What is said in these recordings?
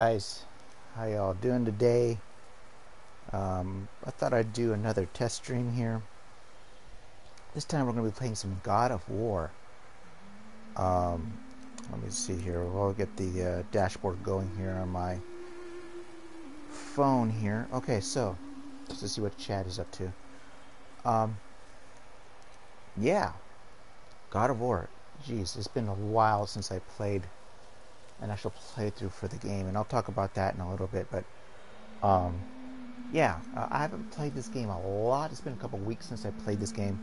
guys. How y'all doing today? Um, I thought I'd do another test stream here. This time we're going to be playing some God of War. Um, let me see here. We'll get the uh, dashboard going here on my phone here. Okay so just to see what Chad is up to. Um, yeah. God of War. Jeez it's been a while since I played an actual playthrough for the game, and I'll talk about that in a little bit. But um, yeah, uh, I haven't played this game a lot. It's been a couple weeks since I played this game.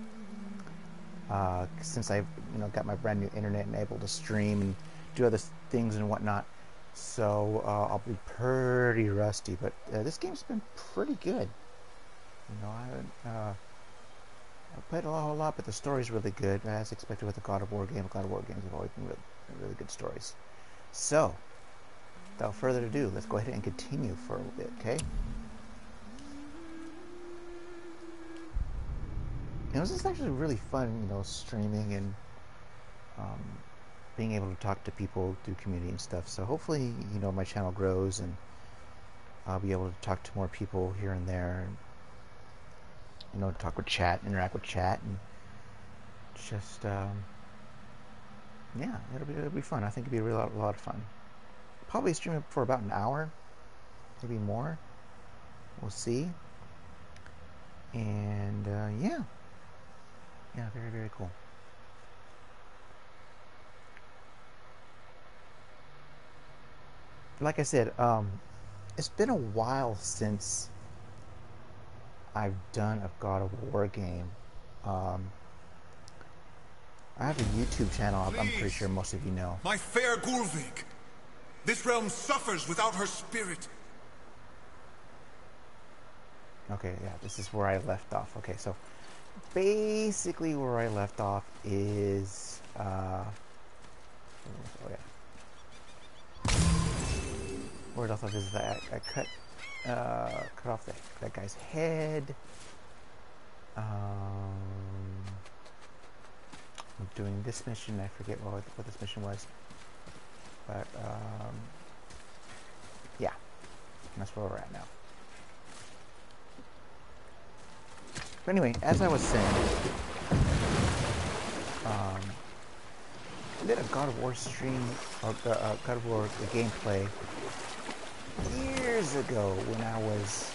Uh, since I've you know got my brand new internet and able to stream and do other things and whatnot, so uh, I'll be pretty rusty. But uh, this game's been pretty good. You know, I haven't. Uh, played a whole lot, but the story's really good, as expected with a God of War game. God of War games have always been really, really good stories. So, without further ado, let's go ahead and continue for a bit, okay? You know, this is actually really fun, you know, streaming and um, being able to talk to people through community and stuff. So hopefully, you know, my channel grows and I'll be able to talk to more people here and there. And, you know, talk with chat, interact with chat, and just um, yeah, it'll be it'll be fun. I think it'll be a, real, a lot of fun. Probably stream it for about an hour, maybe more. We'll see. And uh, yeah, yeah, very very cool. Like I said, um, it's been a while since I've done a God of War game. Um, I have a YouTube channel, Please, I'm pretty sure most of you know. My fair Gullveig! This realm suffers without her spirit. Okay, yeah, this is where I left off. Okay, so basically where I left off is uh oh yeah. Where I left off is that I cut uh cut off that, that guy's head. Um I'm doing this mission. I forget what, what this mission was. But, um, yeah. That's where we're at now. But anyway, as I was saying, um, I did a God of War stream, or uh, uh, God of War gameplay, years ago when I was,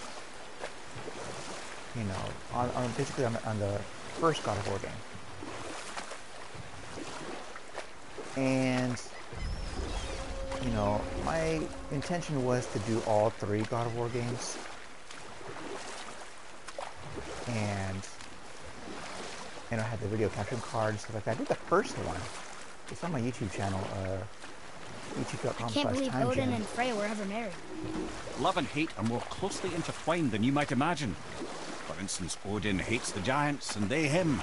you know, on, on basically on, on the first God of War game. And you know my intention was to do all three God of War games and you know I had the video caption card and stuff like that. I did the first one. It's on my YouTube channel, uh, youtube.com I can't believe Odin and Freya were ever married. Love and hate are more closely intertwined than you might imagine. For instance, Odin hates the giants and they him.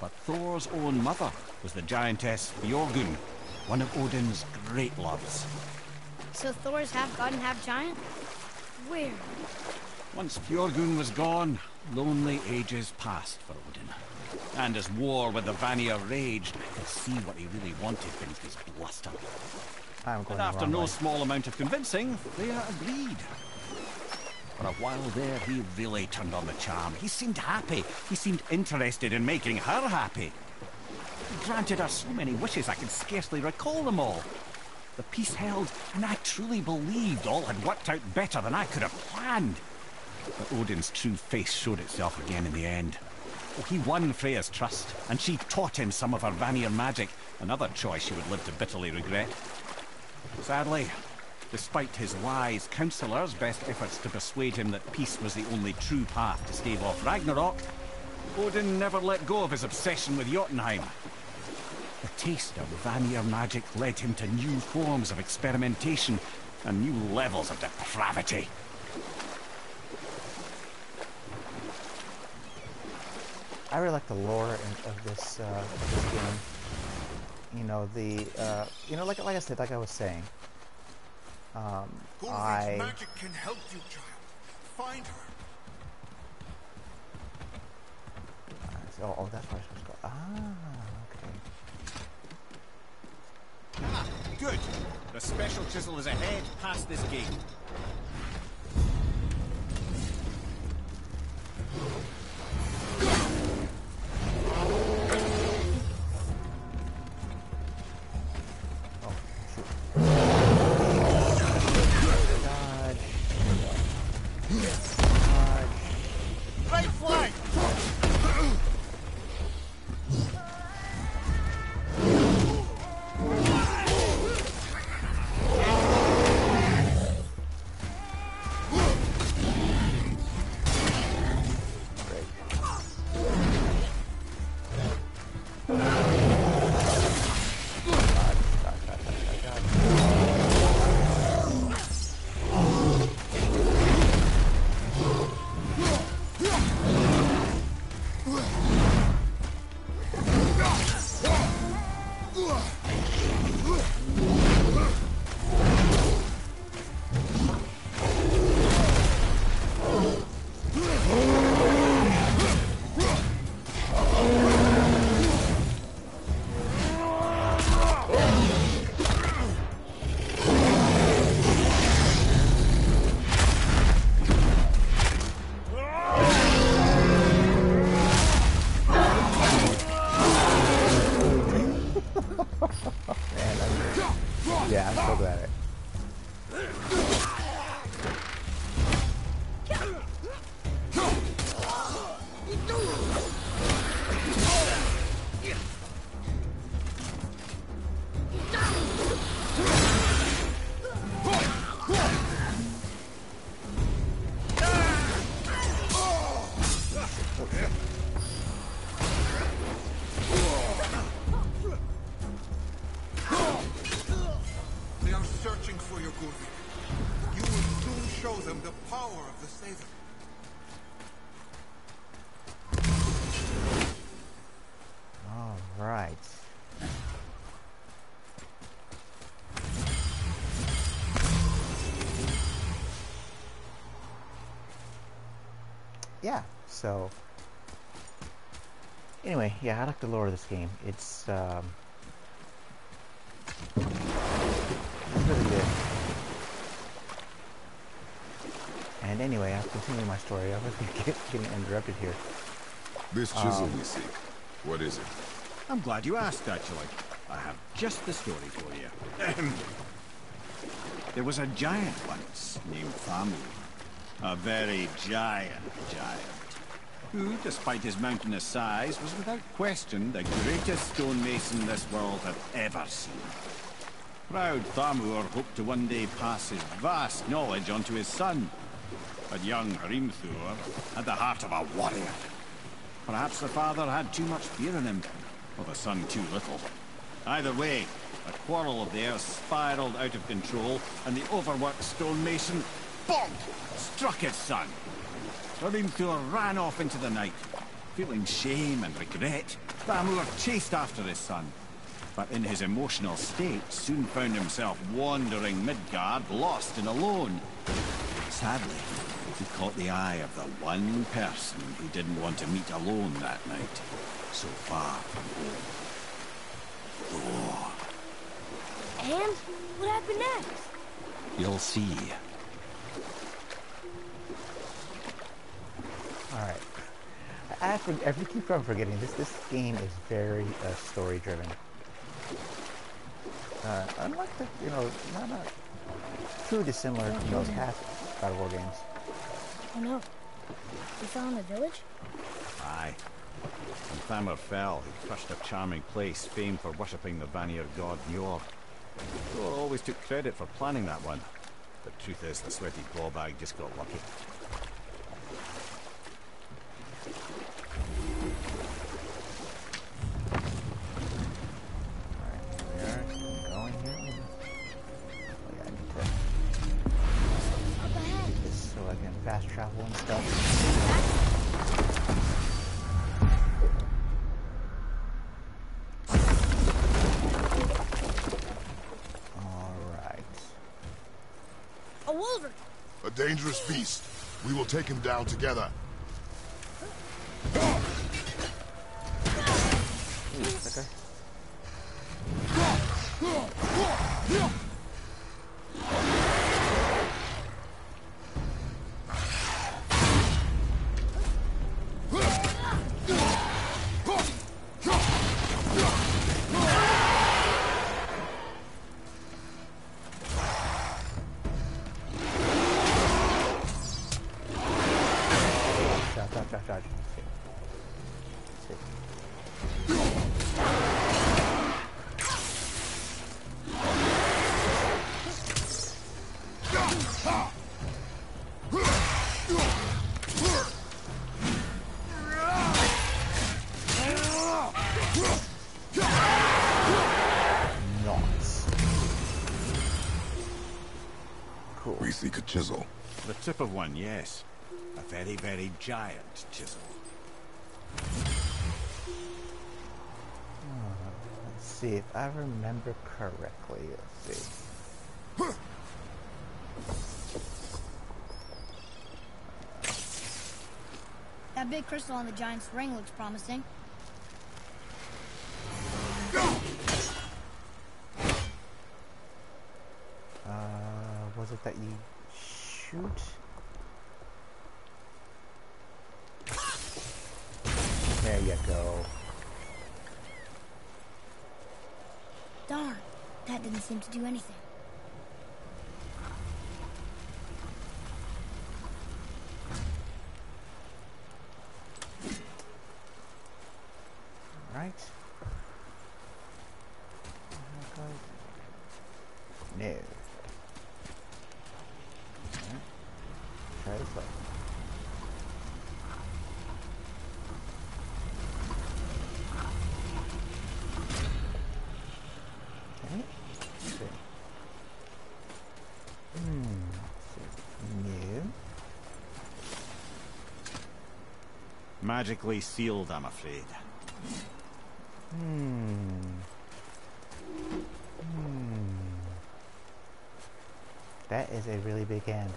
But Thor's own mother was the giantess Fjorgyn, one of Odin's great loves. So Thor's half god and half giant? Where? Once Fjorgyn was gone, lonely ages passed for Odin. And as war with the Vanir raged, I could see what he really wanted beneath his bluster. and after no way. small amount of convincing, Freya agreed. For a while there, he really turned on the charm. He seemed happy. He seemed interested in making her happy. He granted her so many wishes I can scarcely recall them all. The peace held, and I truly believed all had worked out better than I could have planned. But Odin's true face showed itself again in the end. He won Freya's trust, and she taught him some of her Vanir magic, another choice she would live to bitterly regret. Sadly, Despite his wise counselors' best efforts to persuade him that peace was the only true path to stave off Ragnarok, Odin never let go of his obsession with Jotunheim. The taste of Vanir magic led him to new forms of experimentation and new levels of depravity. I really like the lore of this, uh, this game. You know the, uh, you know, like like I said, like I was saying, um, I... magic can help you, child. Find her. Uh, oh, oh, that's where I'm supposed to go. Ah, okay. Ah, good. The special chisel is ahead past this gate. So anyway, yeah, I like the lore of this game. It's um, it's really good. And anyway, I'll continue my story. I was getting interrupted here. This chisel um, we seek, what is it? I'm glad you asked, actually. I have just the story for you. there was a giant once named Thamur a very giant giant, who, despite his mountainous size, was without question the greatest stonemason this world had ever seen. Proud Thamur hoped to one day pass his vast knowledge on to his son. But young Hrimthur had the heart of a warrior. Perhaps the father had too much fear in him, or the son too little. Either way, a quarrel of theirs spiraled out of control, and the overworked stonemason bonk, struck his son. Hrimthur ran off into the night. Feeling shame and regret, Thamur chased after his son. But in his emotional state, soon found himself wandering Midgard, lost and alone. Sadly, he caught the eye of the one person he didn't want to meet alone that night, so far from home. Thor. And what happened next? You'll see. Alright. I, for, I keep on forgetting, this this game is very uh, story driven. Uh, unlike the, you know, not, not too dissimilar to those past God of War games. Oh no. We found the village? Aye. When Thamur fell, he crushed a charming place famed for worshipping the Vanir god Njord. Thor always took credit for planning that one. The truth is, the sweaty clawbag just got lucky. Fast travel and stuff. Alright. A wolverine! A dangerous beast. We will take him down together. Ooh, okay. Yes. A very, very giant chisel. Hmm, let's see if I remember correctly. Let's see. That big crystal on the giant's ring looks promising. Uh, was it that you shoot? There you go. Darn, that didn't seem to do anything. Right. No. try this way. Okay. Let's see. Hmm. New. Magically sealed, I'm afraid. Hmm. Hmm. That is a really big hand.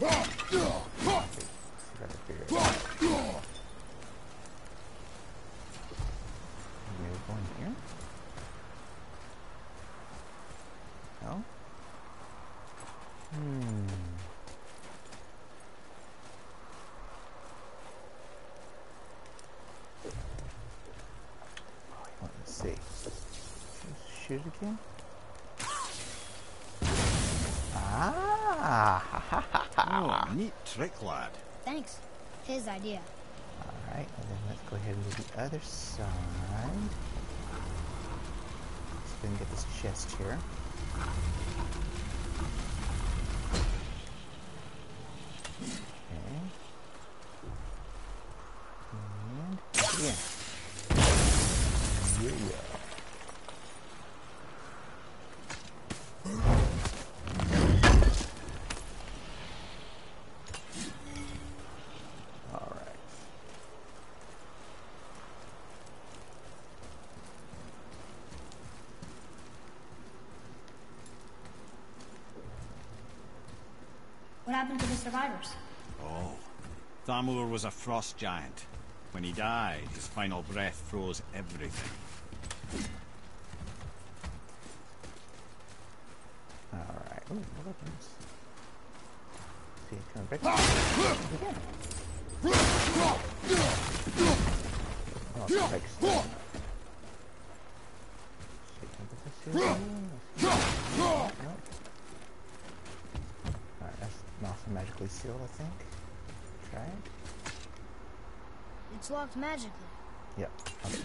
Huh? Trick, lad. Thanks. His idea. Alright, and then let's go ahead and do the other side. Let's go and get this chest here. What happened to the survivors? Oh. Thamur was a frost giant. When he died, his final breath froze everything. Alright. Ooh, what weapons? See, can I break ah! Yeah. Oh, it breaks stuff. See, can I put this here? Nope. Alright, that's also magically sealed, I think. Try it. It's locked magically. Yeah. Okay.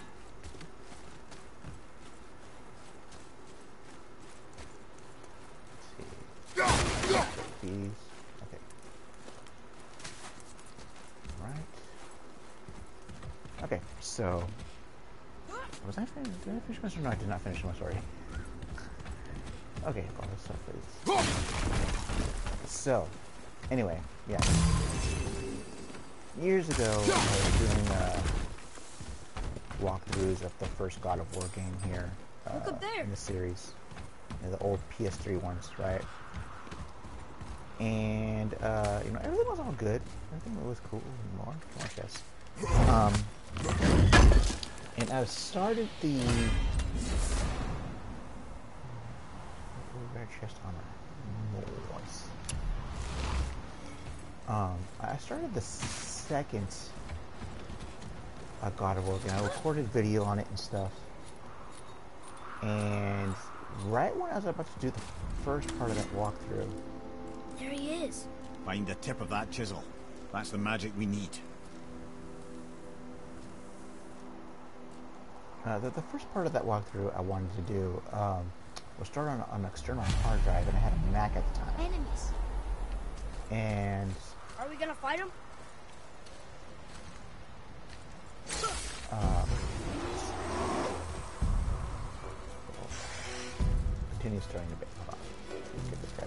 These. Okay. Right. Okay, so was I finished? Did I finish my story? No, I did not finish my story. Okay, all this stuff is. So, anyway, yeah. Years ago, I was doing uh, walkthroughs of the first God of War game here uh, Look up there. in the series, You know, the old PS3 ones, right? And uh, you know, everything was all good. Everything was cool and more. I guess. Um, and I started the rare chest armor. Noise. Um, I started the second uh, God of War game. I recorded video on it and stuff. And right when I was about to do the first part of that walkthrough, There he is. Find the tip of that chisel. That's the magic we need. Uh, the, the first part of that walkthrough I wanted to do um, was start on an external hard drive, and I had a Mac at the time. Enemies. And Are we gonna fight him? Continue starting a bit. Hold on. Let's get this guy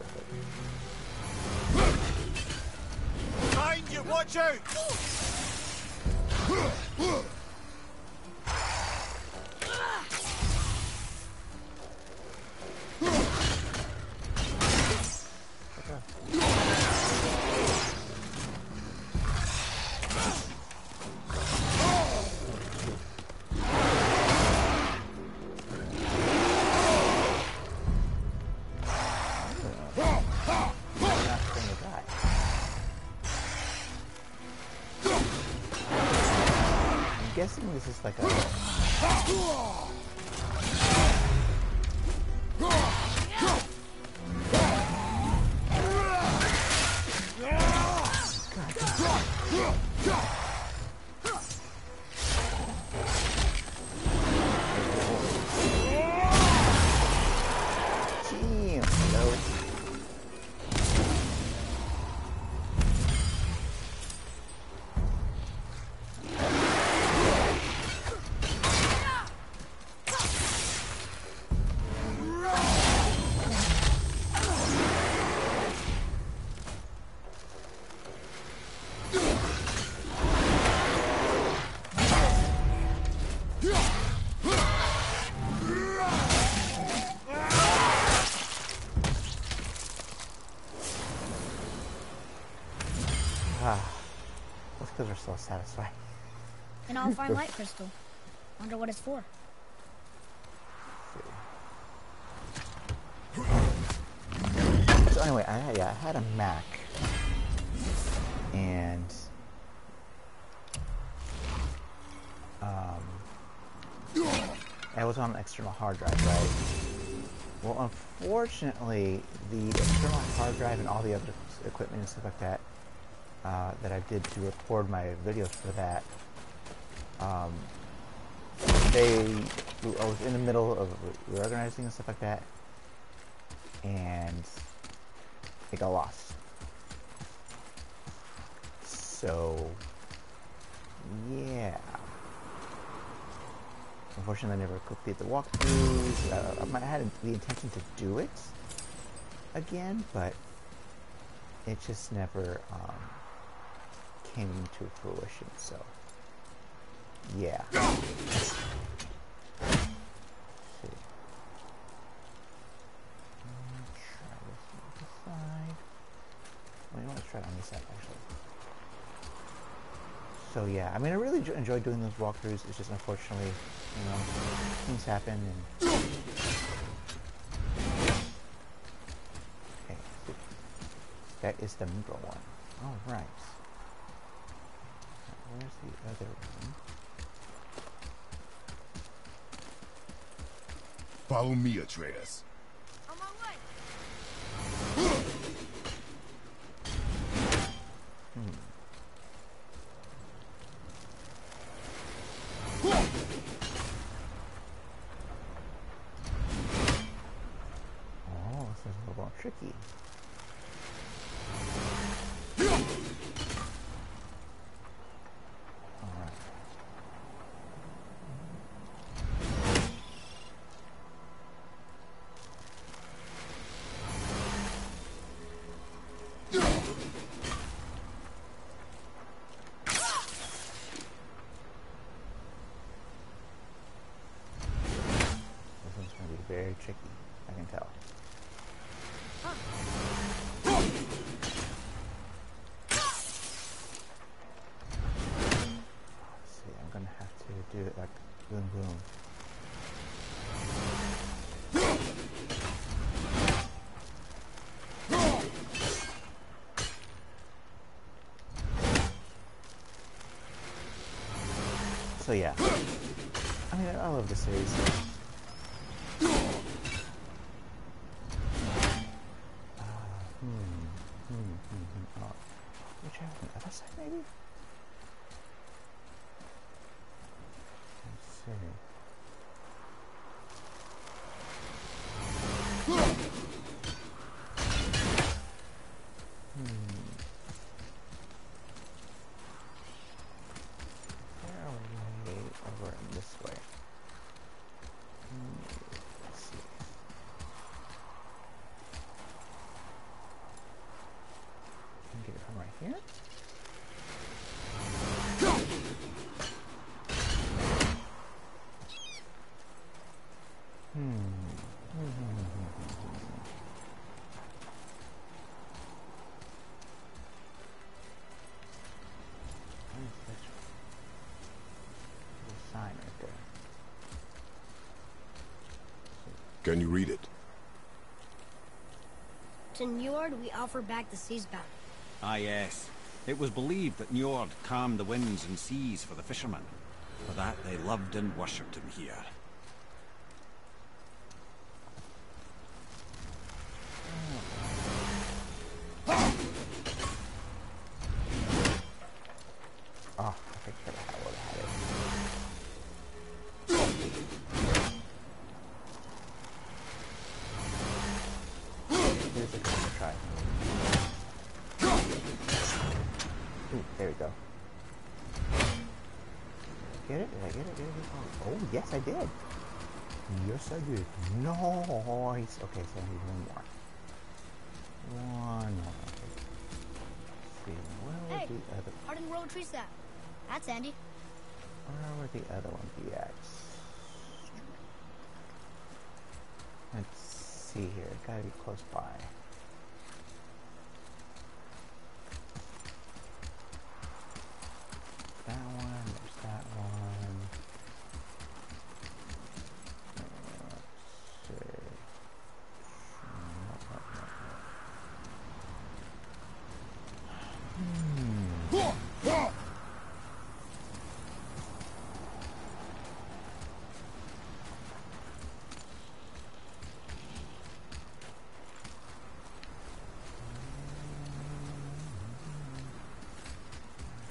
you, watch out! Guessing this is like a. so satisfying. And I'll find light crystal. Wonder what it's for. So anyway, I had, yeah, I had a Mac, and um, I was on an external hard drive, right? Well, unfortunately, the external hard drive and all the other equipment and stuff like that uh, that I did to record my videos for that, um, they, I was in the middle of reorganizing and stuff like that, and it got lost. So, yeah. Unfortunately, I never completed the walkthroughs. Uh, I had the intention to do it again, but it just never um, came to fruition. So, yeah. So yeah, I mean, I really enjoy doing those walkthroughs. It's just unfortunately, you know, things happen and. Okay, that is the middle one. All right. Where's the other one? Follow me, Atreus. On my way. Oh, this is a little more tricky. Alright. This one's going to be very tricky, I can tell. Let's see, I'm gonna have to do it like boom boom. So yeah, I mean I love the series. Uh, hmm, hmm, hmm, oh, which on the other side maybe? Let's see. They're way over in this way. Hmm, Let's see. Can get it from right here. Where's this little sign right there? Can you read it? To Njord, we offer back the sea's bounty. Ah, yes. It was believed that Njord calmed the winds and seas for the fishermen. For that, they loved and worshipped him here. I did. Yes, I did. Nice. Okay, so I need one more. One more. Okay. Let's see, where Hey, the other? Arden World Tree Sap. That's Andy. Where would the other one be at? Let's see here. It Gotta be close by. That one, there's that one. Uh, Let's see. No, no, no, no.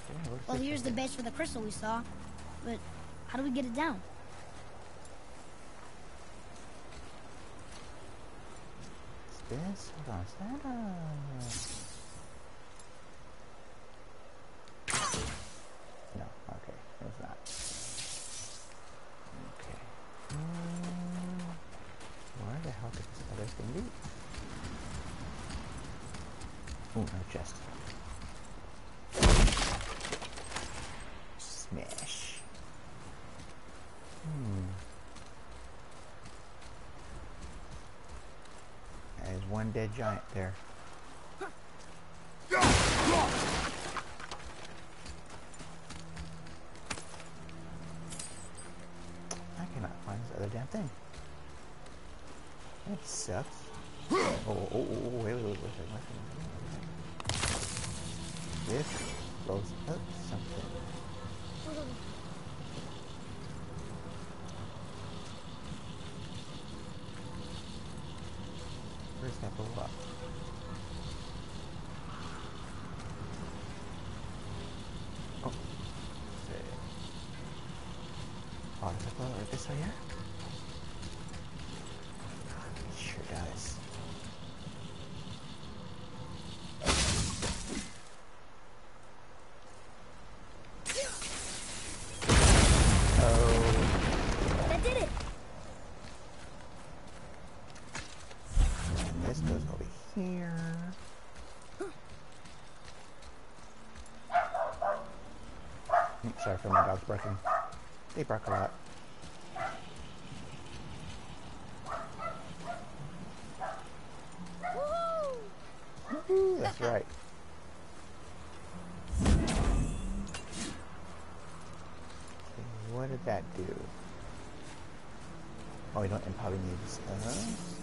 Yeah, where's Well, this here's the base for the crystal we saw. But how do we get it down? It's this is that uh... No, okay, it's not. Okay. Hmm, where the hell could this other thing be? Oh, no chest. Smash. Hmm. There's one dead giant there. Where's that blow up? Oh, see. Oh, does it blow right this way here? It sure does. Oh, That did it. and this goes over here. Mm, Sorry for my dog's barking. They bark a lot. That's right. What did that do? Oh, we don't probably needs uh What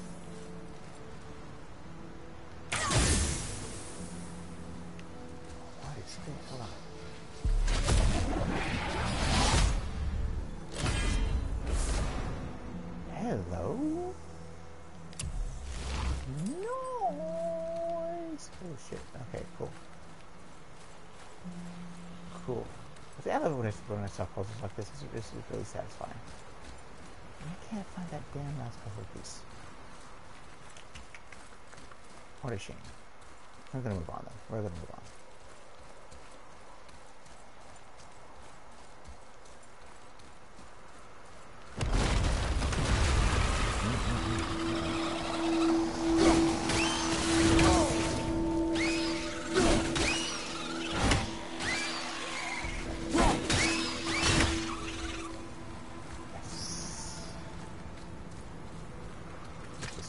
saw puzzles like this. It's really satisfying. I can't find that damn last puzzle piece. What a shame. We're gonna move on though. We're gonna move on.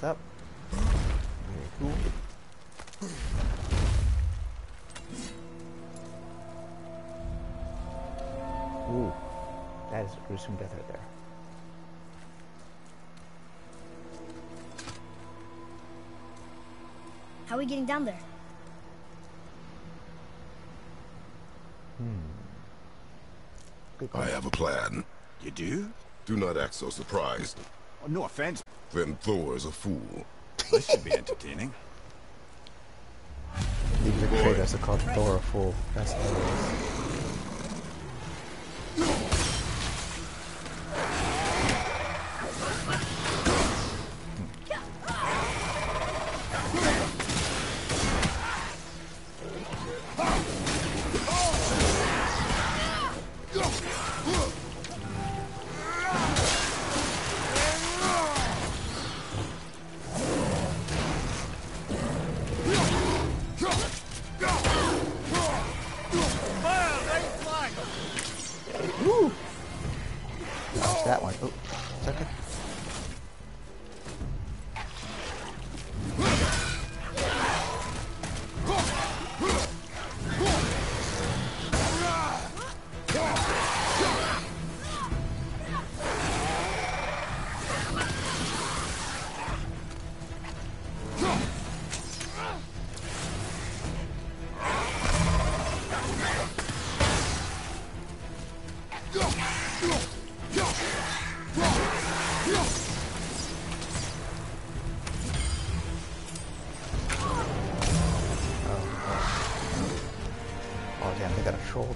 This up. Very cool. Ooh, that is a gruesome death right there. How are we getting down there? Hmm. Good I have a plan. You do? Do not act so surprised. Oh, no offense. Then Thor is a fool. This should be entertaining. He betrayed us and called Thor a fool. That's hilarious.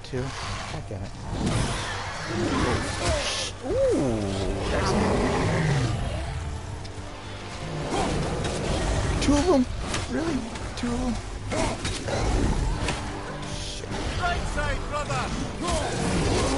They got a troll too. God damn it. Ooh, Two of them? Really? Two of them? Right side, brother!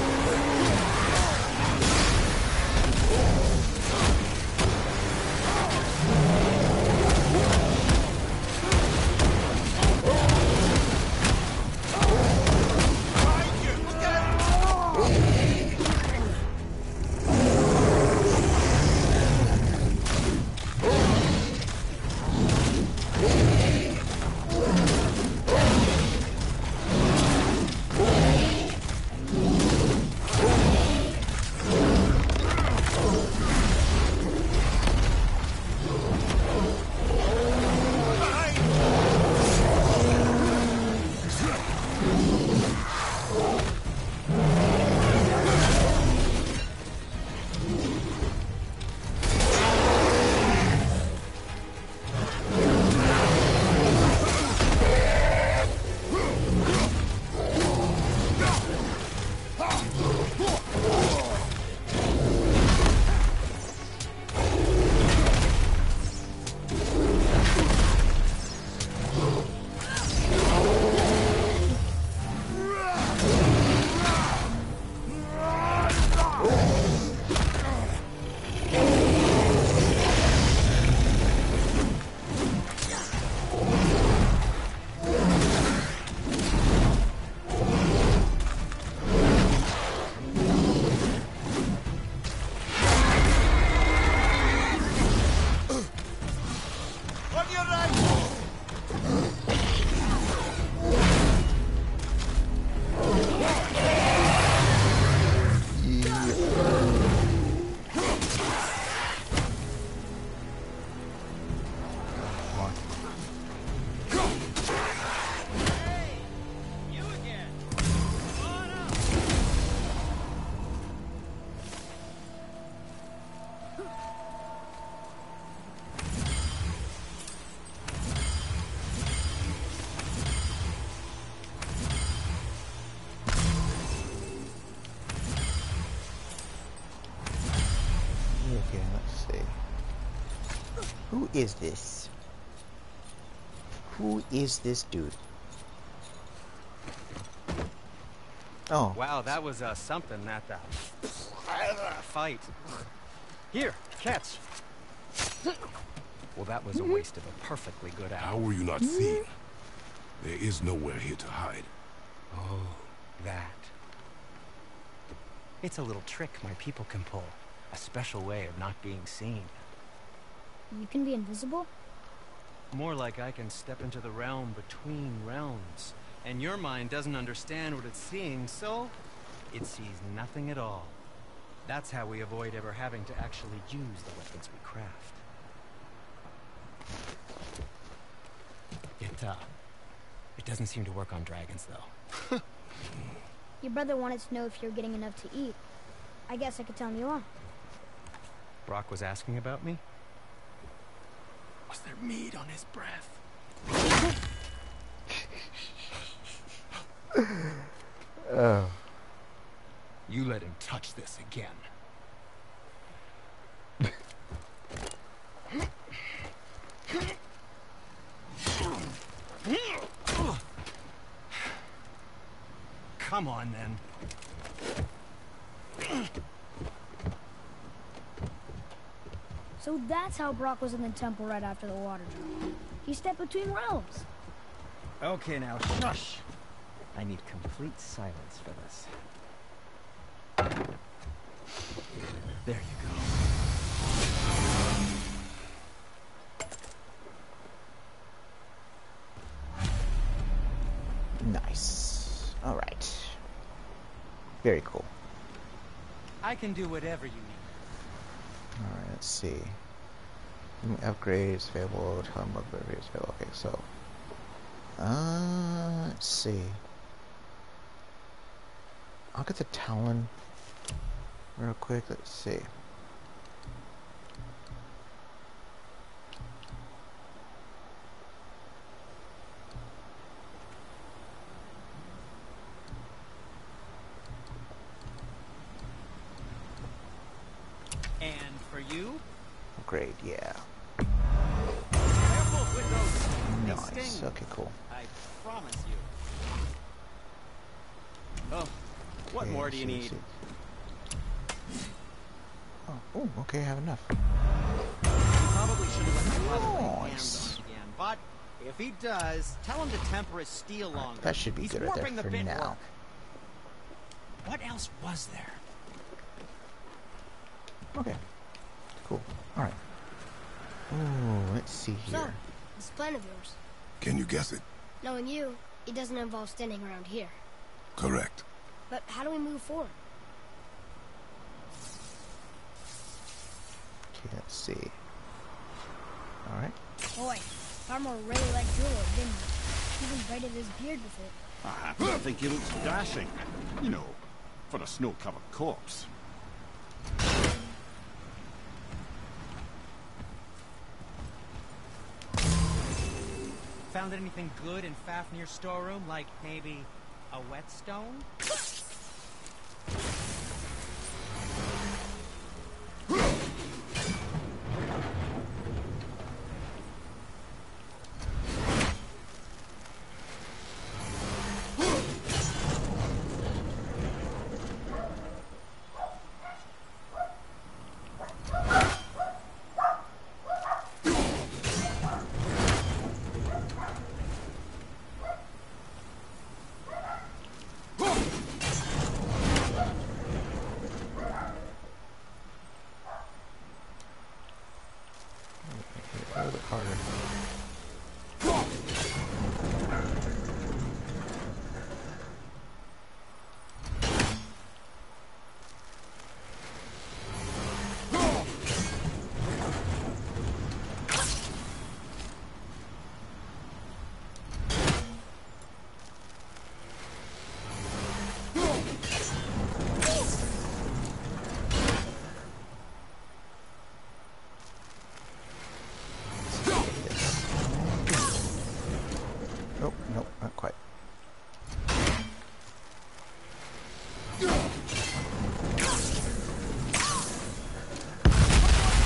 Is this? Who is this dude? Oh, Wow, that was uh, something, that uh, fight. Here, catch. Well, that was a waste of a perfectly good How were you not seen? There is nowhere here to hide. Oh, that. It's a little trick my people can pull. A special way of not being seen. You can be invisible? More like I can step into the realm between realms. And your mind doesn't understand what it's seeing, so it sees nothing at all. That's how we avoid ever having to actually use the weapons we craft. It, uh, it doesn't seem to work on dragons, though. Your brother wanted to know if you're getting enough to eat. I guess I could tell him you are. Brok was asking about me? Was there meat on his breath? oh, You let him touch this again. Come on, then. So that's how Brok was in the temple right after the water drop. He stepped between realms. Okay, now, shush. I need complete silence for this. There you go. nice. All right. Very cool. I can do whatever you need. Let's see. Upgrades available. Them upgrades available. Okay, so. Uh, let's see. I'll get the Talon real quick. Let's see. And for you, Upgrade, yeah. careful with those. They Nice. sting. Okay, cool. I promise you. Oh, what Okay, more do you let's need? see, let's see. Oh, oh, okay, I have enough. Probably should have let my brother Nice. again, but if he does, tell him to temper his steel longer. That should be He's good right there warping the for bit now. work. What else was there? Okay. Cool. Alright. Ooh, let's see here. So, here. this plan of yours. Can you guess it? Knowing you, it doesn't involve standing around here. Correct. But how do we move forward? Okay, let's see. Alright. Boy, Fafnir really liked Julio, didn't he? Even braided his beard with it. I happen to think he looks dashing. You know, for a snow-covered corpse. Found anything good in Fafnir's storeroom, like maybe a whetstone? A little bit harder.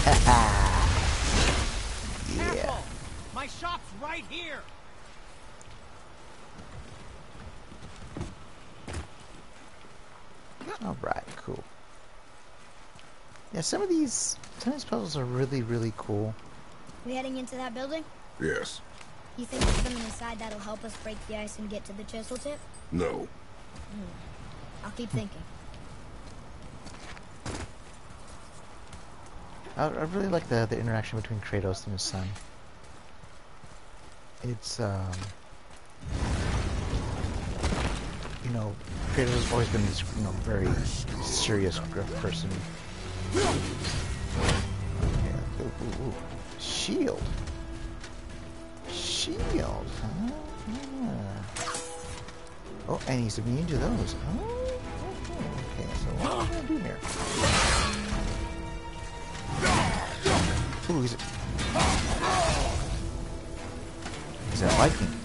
Let's do this. My shop's right here. Alright, cool. Yeah, some of these some of these puzzles are really, really cool. We heading into that building? Yes. You think there's something inside that'll help us break the ice and get to the chisel tip? No. Hmm. I'll keep hmm. thinking. I, I really like the, the interaction between Kratos and his son. It's, um... You know, Kratos has always been this, you know, very serious person. Okay, ooh, ooh, ooh. Shield. Shield, huh? Ah. Oh, and he's immune to those. Oh, okay, so what am I gonna do here? Ooh, is Is that lightning?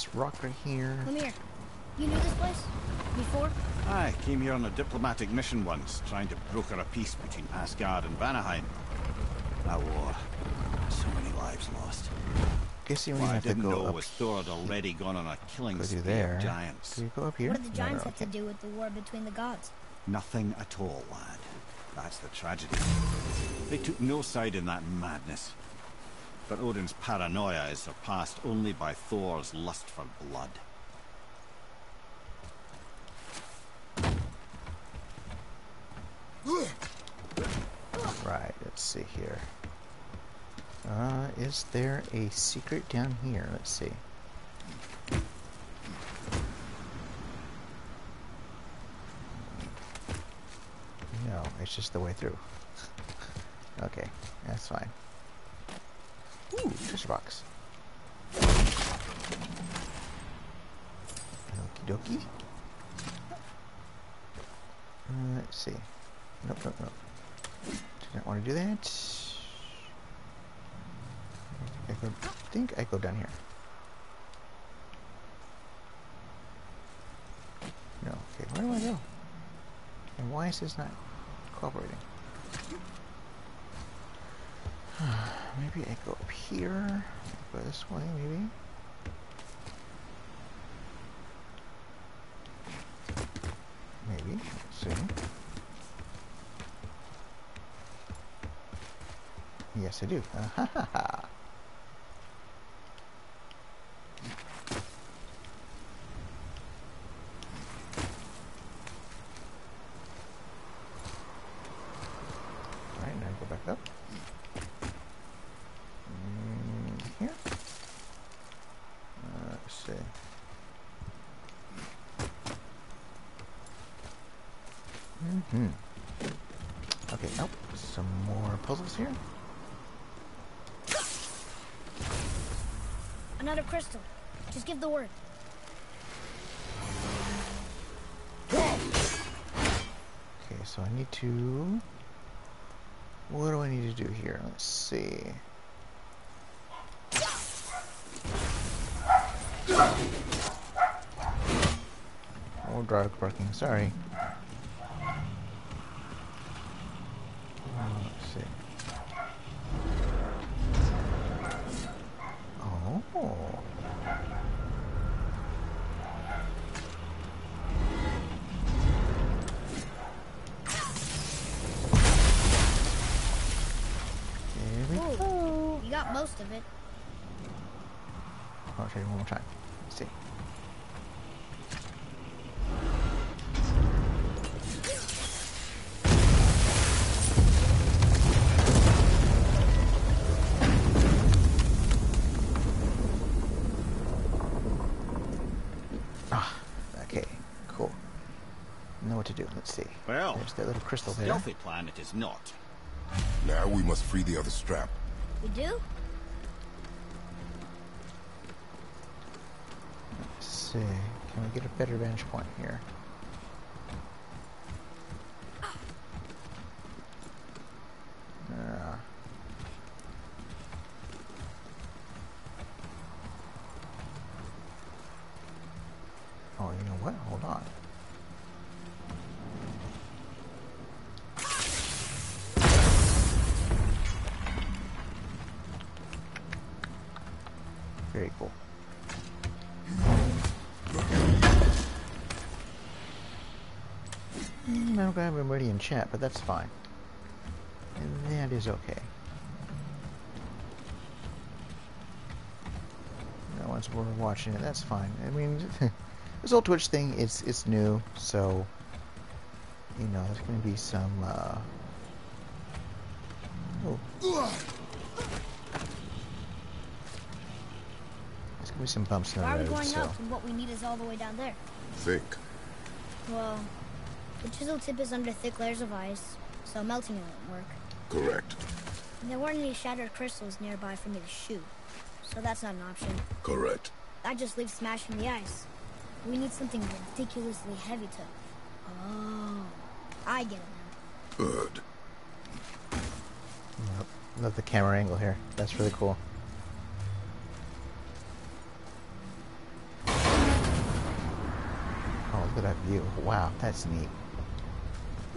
This rock right here. Come here. You knew this place? Before? I came here on a diplomatic mission once, trying to broker a peace between Asgard and Vanaheim. That war. So many lives lost. Guess you What only I have to didn't go know up. was Thor had already gone on a killing Go spree there. of giants. Do you go up here? What did the No, giants no, have to do with the war between the gods? Nothing at all, lad. That's the tragedy. They took no side in that madness. But Odin's paranoia is surpassed only by Thor's lust for blood. Right, let's see here. Uh, is there a secret down here? Let's see. No, it's just the way through. okay, that's fine. Ooh, treasure box. Okie dokie. Uh, let's see. Nope, nope, nope. Do not want to do that. I go, think I go down here. No, okay, where do I go? And why is this not cooperating? maybe I go up here. Go this way, maybe. Maybe. Let's see. Yes, I do. Uh, ha, ha, ha. Alright, now go back up. Mm, here. Uh, let's see. Mm-hmm. Okay, nope. Some more puzzles here. Another crystal. Just give the word. Okay, so I need to... What do I need to do here? Let's see. Oh, dog barking. Sorry. Uh, Let's see. Oh. most of it. I'll try it one more time. Let's see. Ah, okay, cool. Know what to do. Let's see. Well, There's that little crystal there. Stealthy plan it is not. Now we must free the other strap. We do? Let's see. Can we get a better vantage point here? Uh, oh, you know what? Hold on. I don't have everybody in chat, but that's fine. And that is okay. No one's we're watching it. That's fine. I mean, this whole Twitch thing it's it's new, so you know there's going to be some. Uh, oh, there's going to be some bumps in the Why are we going So up when what we need is all the way down there? Think. Well, the chisel tip is under thick layers of ice, so melting it won't work. Correct. And there weren't any shattered crystals nearby for me to shoot, so that's not an option. Correct. I just leave smashing the ice. We need something ridiculously heavy to. Oh, I get it now. Good. Yep. Love the camera angle here. That's really cool. Oh, look at that view. Wow, that's neat.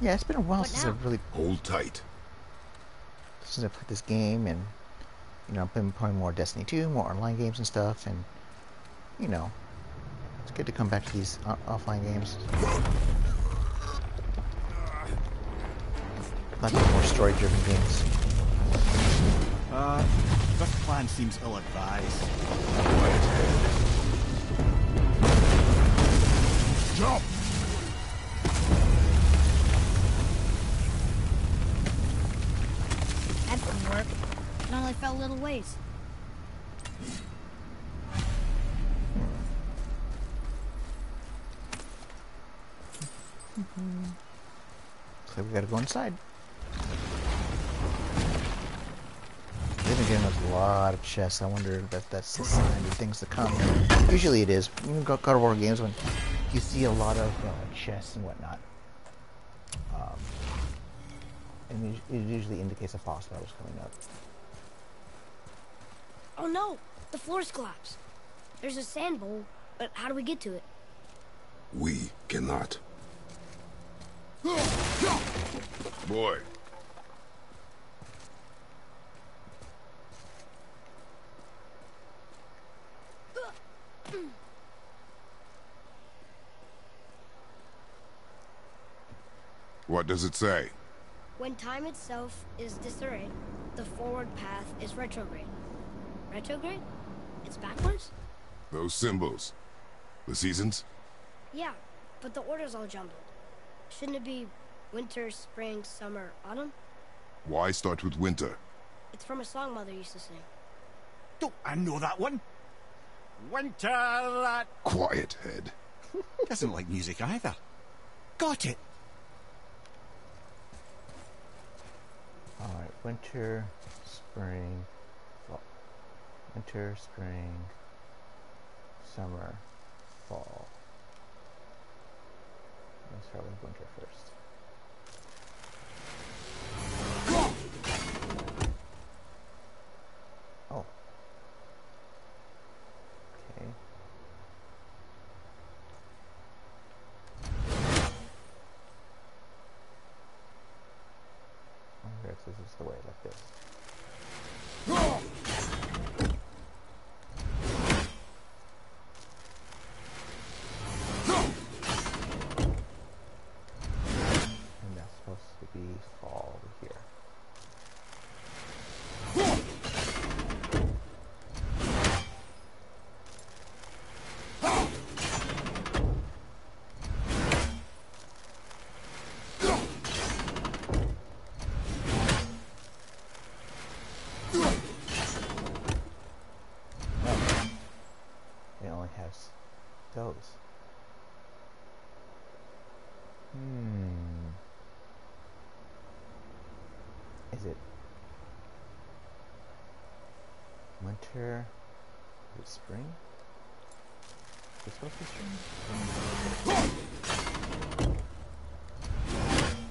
Yeah, it's been a while What since now? I've really Hold tight. since I played this game, and you know, I've been playing more Destiny 2, more online games and stuff, and you know, it's good to come back to these offline games. Not the more story-driven games. Uh, this plan seems ill-advised. Jump! Fell a little ways. So we gotta go inside. They've been a lot of chests. I wonder if that's a sign of things to come. Usually it is. Got God of War games when you see a lot of uh, chests and whatnot. Um, and it it usually indicates a boss battle's coming up. Oh no! The floor's collapsed. There's a sand bowl, but how do we get to it? We cannot. Boy, what does it say? When time itself is disarrayed, the forward path is retrograde. Retrograde? It's backwards? Those symbols. The seasons? Yeah, but the order's all jumbled. Shouldn't it be winter, spring, summer, autumn? Why start with winter? It's from a song Mother used to sing. Don't I know that one? Winter that Quiet head. doesn't like music either. Got it. Alright, winter, spring, fall. Winter, spring, summer, fall. Let's start with winter first. Oh. Okay. I wonder if this is the way, like this. And that's supposed to be fall over here. No. It only has those. Hmm. Is it winter? Is spring? Is it supposed to be spring?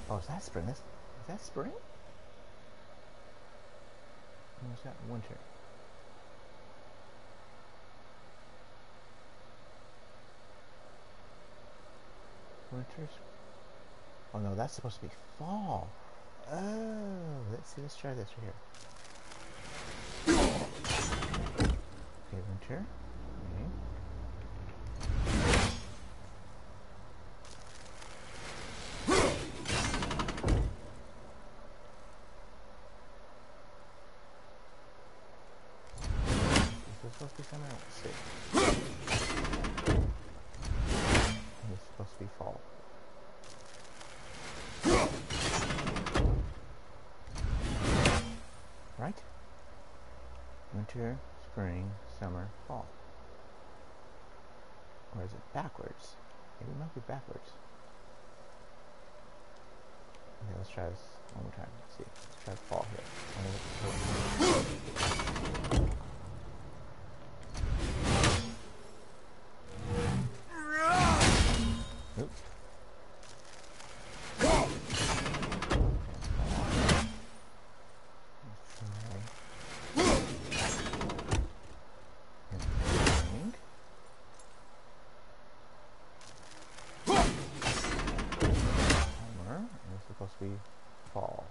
Oh, is that spring? That's, is that spring? Or is that winter? Winter's. Oh no, that's supposed to be fall. Oh, let's see. Let's try this right here. Okay, winter. Okay. Is this supposed to be summer? Let's see. And It's supposed to be fall. Right? Winter, spring, summer, fall. Or is it backwards? Backwards. Okay, let's try this one more time. Let's see. Let's try fall here. Oops. Summer, and it's supposed to be fall.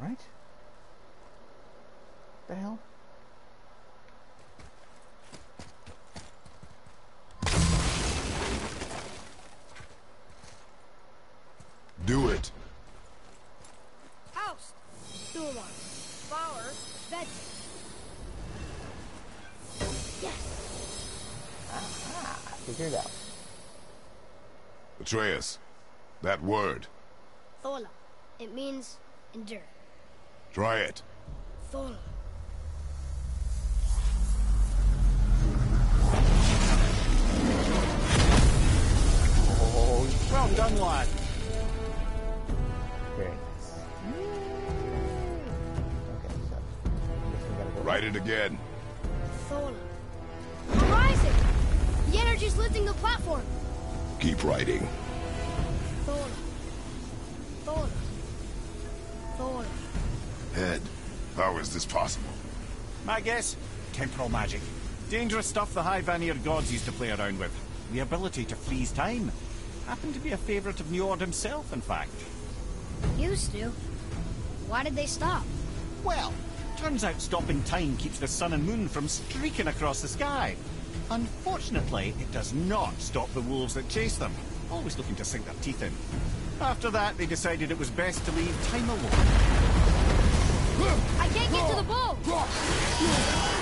Right? The hell? Do it. House. Dulon. Flower. Veg. Yes. I figured out. Atreus, that word. Thola. It means endure. Try it. Thola. Oh, Well done, lad. very nice. Mm. Okay, so I guess we gotta go. Write it again. The platform. Keep writing. Thola. Thola. Thola. Head, how is this possible? My guess? Temporal magic. Dangerous stuff the High Vanir gods used to play around with. The ability to freeze time. Happened to be a favourite of Njord himself, in fact. Used to. Why did they stop? Well, turns out stopping time keeps the sun and moon from streaking across the sky. Unfortunately, it does not stop the wolves that chase them, always looking to sink their teeth in. After that, they decided it was best to leave time alone. I can't get to the bow!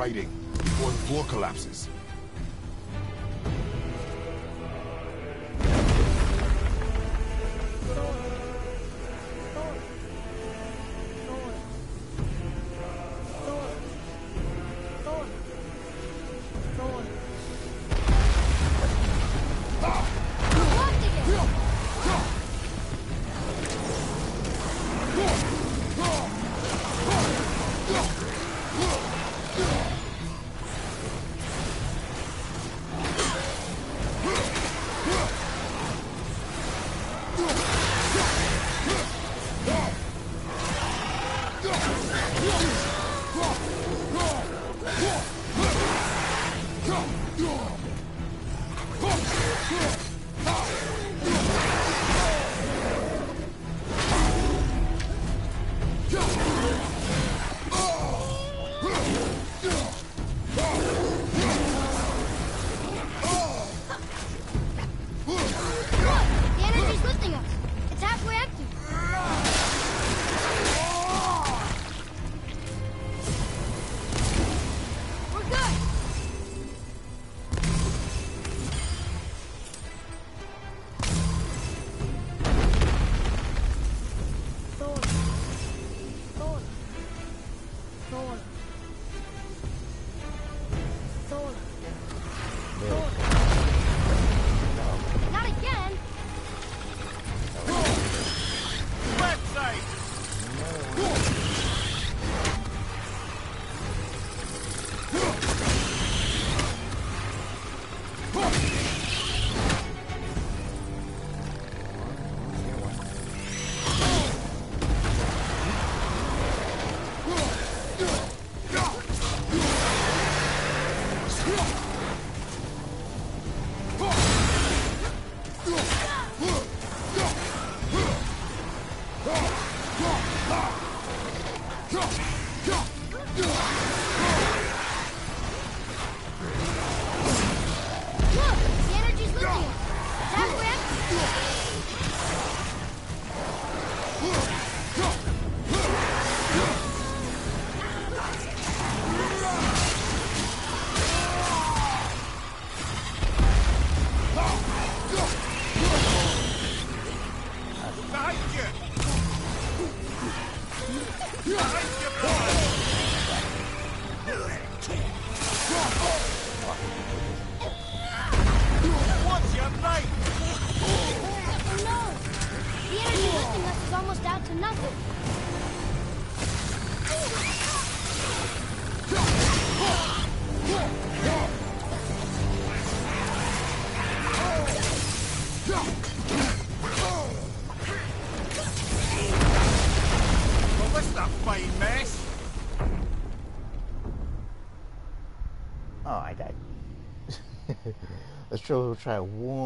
Writing, before the floor collapses. Let's we'll try one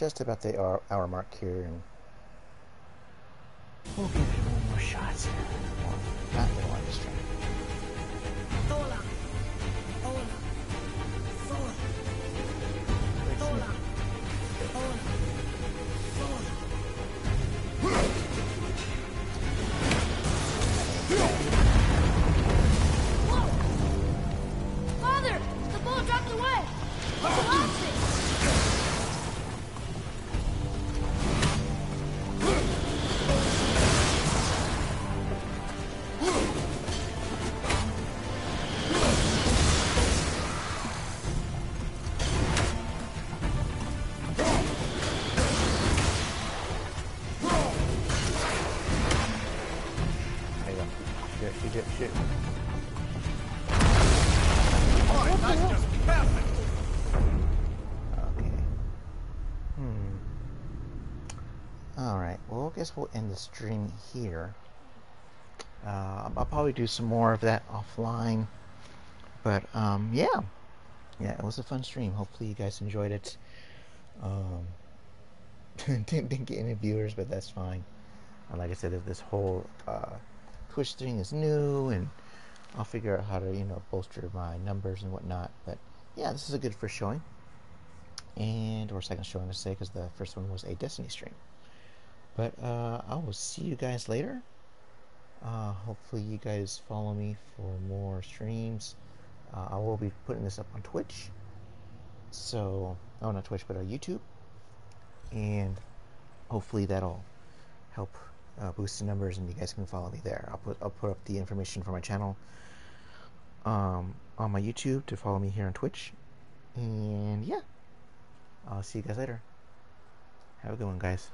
just about the hour, hour mark here, and we'll give it one more shot. Guess we'll end the stream here. Uh, I'll probably do some more of that offline. But um, yeah, yeah, it was a fun stream. Hopefully you guys enjoyed it. Um, didn't, didn't, get any viewers, but that's fine. Uh, like I said, if this whole uh, Twitch thing is new, and I'll figure out how to you know bolster my numbers and whatnot. But yeah, this is a good first showing, and or second showing to say, because the first one was a Destiny stream. But uh, I will see you guys later. Uh, hopefully, you guys follow me for more streams. Uh, I will be putting this up on Twitch. So, oh, not Twitch, but on YouTube. And hopefully, that'll help uh, boost the numbers, and you guys can follow me there. I'll put I'll put up the information for my channel um, on my YouTube to follow me here on Twitch. And yeah, I'll see you guys later. Have a good one, guys.